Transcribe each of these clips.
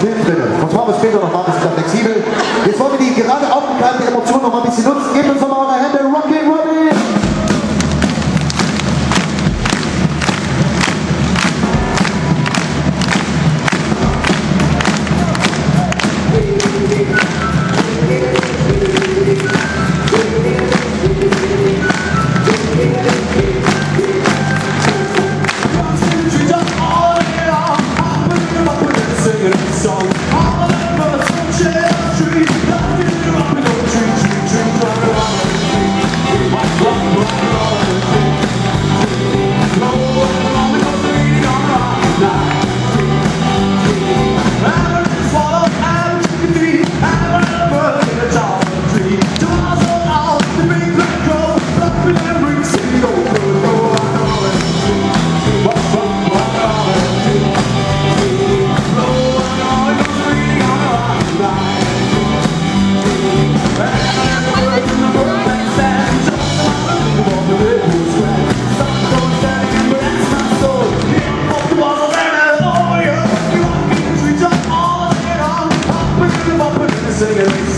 Bild drin. Und zwar ist später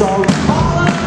so all